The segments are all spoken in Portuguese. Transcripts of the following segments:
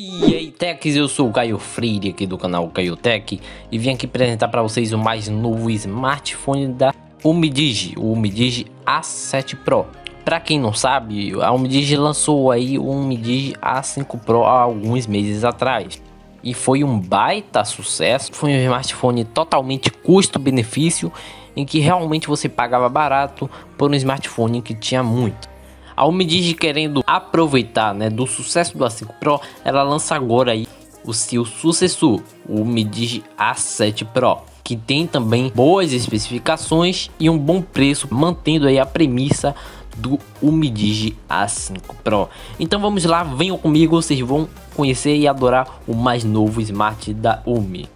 E aí, Techs, eu sou o Caio Freire aqui do canal Caio Tech e vim aqui apresentar para vocês o mais novo smartphone da Umidigi, o Umidigi A7 Pro. Para quem não sabe, a Umidigi lançou aí o Umidigi A5 Pro há alguns meses atrás e foi um baita sucesso. Foi um smartphone totalmente custo-benefício em que realmente você pagava barato por um smartphone que tinha muito. A Umidigi querendo aproveitar né, do sucesso do A5 Pro, ela lança agora aí o seu sucessor, o Umidigi A7 Pro, que tem também boas especificações e um bom preço, mantendo aí a premissa do Umidigi A5 Pro. Então vamos lá, venham comigo, vocês vão conhecer e adorar o mais novo smart da Umi.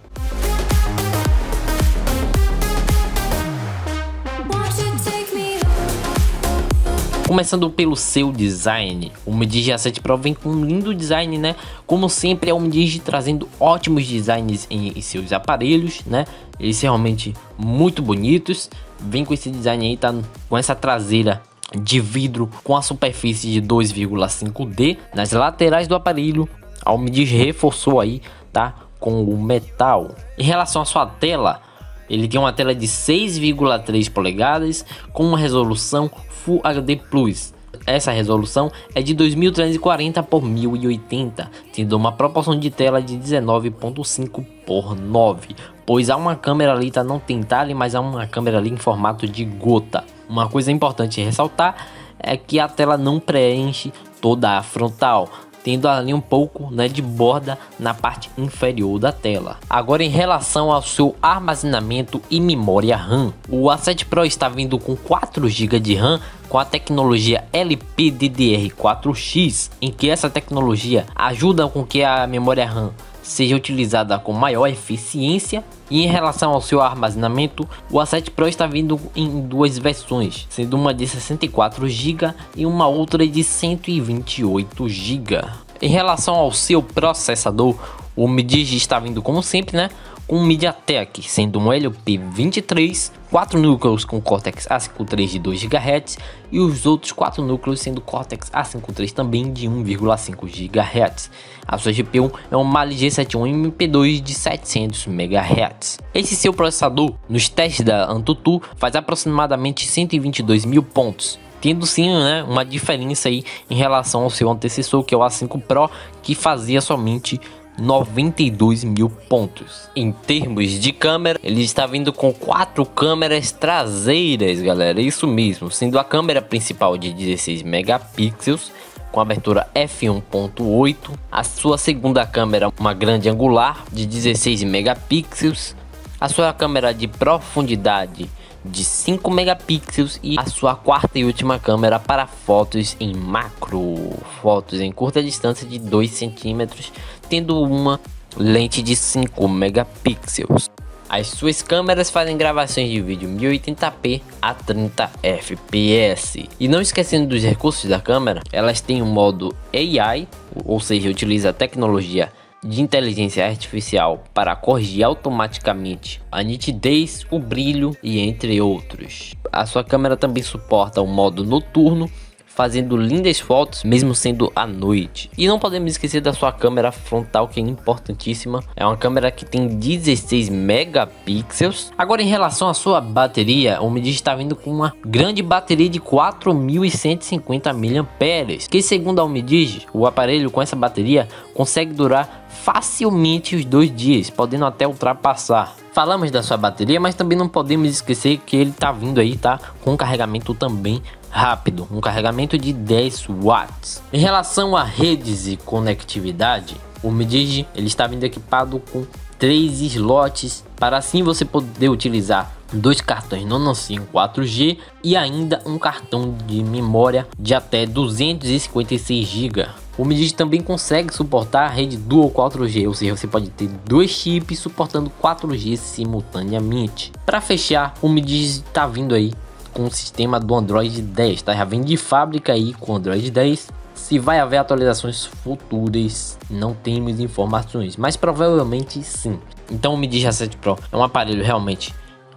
Começando pelo seu design, o Midigi A7 Pro vem com um lindo design, né? Como sempre, é o Midigi trazendo ótimos designs em, em, seus aparelhos, né? Eles são realmente muito bonitos. Vem com esse design aí, tá com essa traseira de vidro com a superfície de 2,5D nas laterais do aparelho. A Omidigi reforçou aí, tá? Com o metal. Em relação à sua tela, ele tem uma tela de 6,3 polegadas com uma resolução Full HD Plus. Essa resolução é de 2340 por 1080, tendo uma proporção de tela de 19.5 por 9, pois há uma câmera ali, tá? Não tem talhe, mas há uma câmera ali em formato de gota. Uma coisa importante ressaltar é que a tela não preenche toda a frontal, tendo ali um pouco né, de borda na parte inferior da tela. Agora em relação ao seu armazenamento e memória RAM, o A7 Pro está vindo com 4 GB de RAM com a tecnologia LPDDR4X, em que essa tecnologia ajuda com que a memória RAM seja utilizada com maior eficiência. E em relação ao seu armazenamento, o A7 Pro está vindo em duas versões, sendo uma de 64 GB e uma outra de 128 GB. Em relação ao seu processador, o MIDI está vindo como sempre, né? com um MediaTek, sendo um LP23, 4 núcleos com Cortex A53 de 2 GHz e os outros 4 núcleos sendo Cortex A53 também de 1,5 GHz. A sua GPU é um Mali G71 MP2 de 700 MHz. Esse seu processador, nos testes da Antutu, faz aproximadamente 122 mil pontos, tendo sim né, uma diferença aí em relação ao seu antecessor que é o A5 Pro que fazia somente 92 mil pontos. Em termos de câmera, ele está vindo com quatro câmeras traseiras, galera. Isso mesmo, sendo a câmera principal de 16 megapixels com abertura f1.8, a sua segunda câmera uma grande angular de 16 megapixels, a sua câmera de profundidade de 5 megapixels. E a sua quarta e última câmera para fotos em macro, fotos em curta distância de 2 centímetros, tendo uma lente de 5 megapixels. As suas câmeras fazem gravações de vídeo 1080p a 30 fps. E não esquecendo dos recursos da câmera, elas têm um modo AI, ou seja, utiliza a tecnologia de inteligência artificial para corrigir automaticamente a nitidez, o brilho e entre outros. A sua câmera também suporta o modo noturno fazendo lindas fotos mesmo sendo à noite. E não podemos esquecer da sua câmera frontal que é importantíssima. É uma câmera que tem 16 megapixels. Agora em relação à sua bateria, o Midigi está vindo com uma grande bateria de 4150 mAh, que segundo a Umidigi, o aparelho com essa bateria consegue durar facilmente os dois dias, podendo até ultrapassar. Falamos da sua bateria, mas também não podemos esquecer que ele está vindo aí, tá? Com carregamento também rápido, um carregamento de 10 watts. Em relação a redes e conectividade, o Midigi ele está vindo equipado com três slots para assim você poder utilizar dois cartões Nano SIM 4G e ainda um cartão de memória de até 256 GB. O Midigi também consegue suportar a rede Dual 4G, ou seja, você pode ter dois chips suportando 4G simultaneamente. Para fechar, o Midigi está vindo aí com o sistema do Android 10, tá? Já vem de fábrica aí com o Android 10. Se vai haver atualizações futuras, não temos informações, mas provavelmente sim. Então o Mi G7 Pro é um aparelho realmente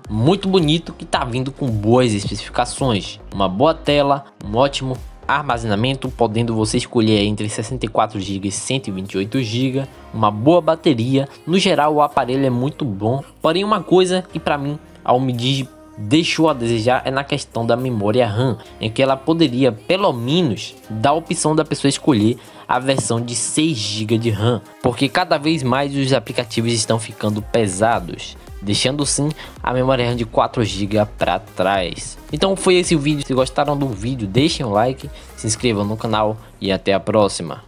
muito bonito que está vindo com boas especificações, uma boa tela, um ótimo armazenamento, podendo você escolher entre 64 GB e 128 GB, uma boa bateria. No geral, o aparelho é muito bom. Porém, uma coisa que para mim, ao me diz deixou a desejar é na questão da memória RAM, em que ela poderia pelo menos dar a opção da pessoa escolher a versão de 6 GB de RAM, porque cada vez mais os aplicativos estão ficando pesados, deixando sim a memória RAM de 4 GB para trás. Então foi esse o vídeo, se gostaram do vídeo deixem um like, se inscrevam no canal e até a próxima.